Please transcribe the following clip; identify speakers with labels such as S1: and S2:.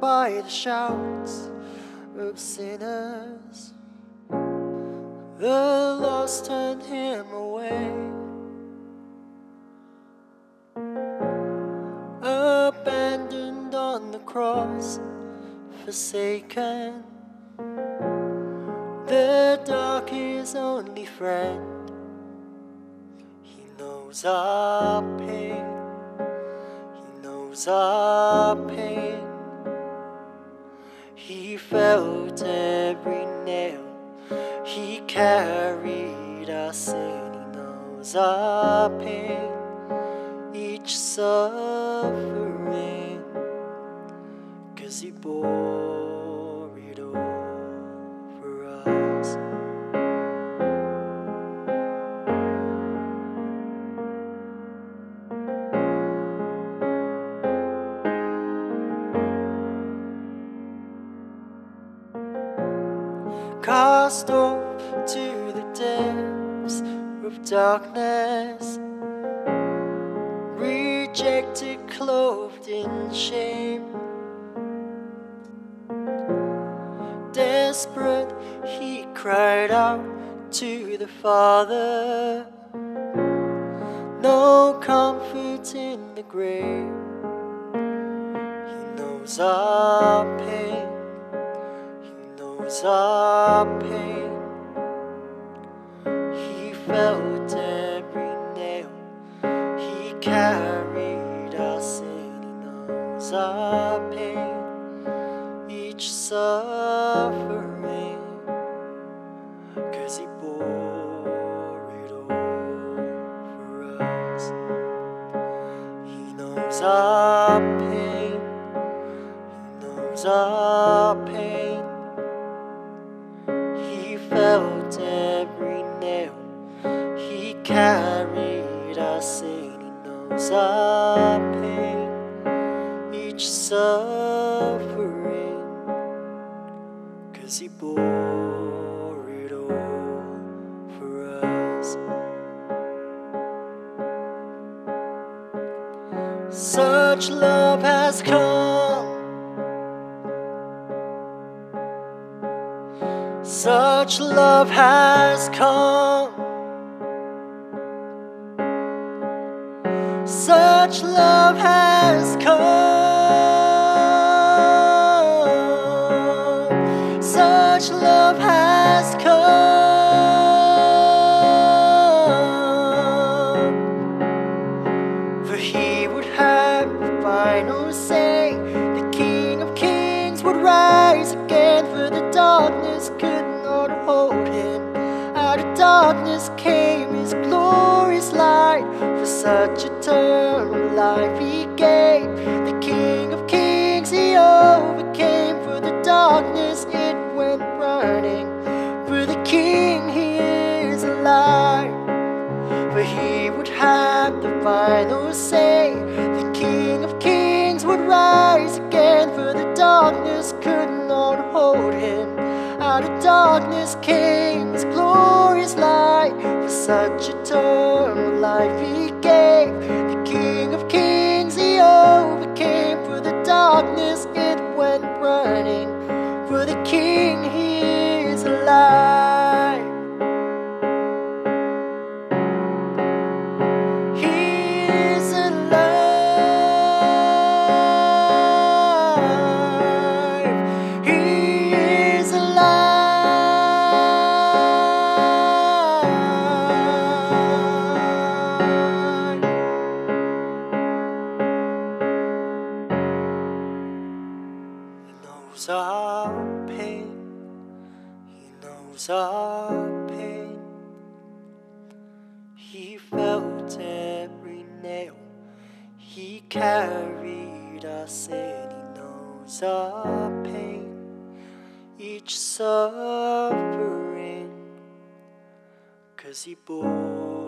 S1: by the shouts of sinners. The lost turned him away. Abandoned on the cross, forsaken. The dark is only friend. He knows our pain. Knows our pain. He felt every nail. He carried us in. He knows our pain. Each suffering. Cause he bore cast off to the depths of darkness, rejected, clothed in shame. Desperate, he cried out to the Father. No comfort in the grave. He knows our pain knows our pain. He felt every nail. He carried our sin. He knows our pain. Each suffering. Cause he bore it all for us. He knows our pain. He knows our pain. Every nail. He carried our sin. He knows our pain. Each suffering. Cause he bore it all for us. Such love has come. Such love has come. Such love has come. Such love has come. For he would have the final say. The King of Kings would rise again, for the darkness could not hold him. Out of darkness came his glorious light. For such eternal life he gave. The King of Kings he overcame. For the darkness it went running. For the King he is alive. For he would have the final say. The King of Kings would rise again. For the darkness could not hold him. Out of darkness came knows our pain. He knows our pain. He felt every nail. He carried us sin. He knows our pain. Each suffering. Cause he bore